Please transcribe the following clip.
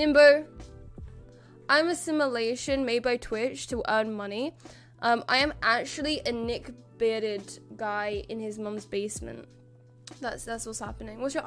Nimbo, I'm a simulation made by Twitch to earn money. Um, I am actually a Nick bearded guy in his mum's basement. That's that's what's happening. What's your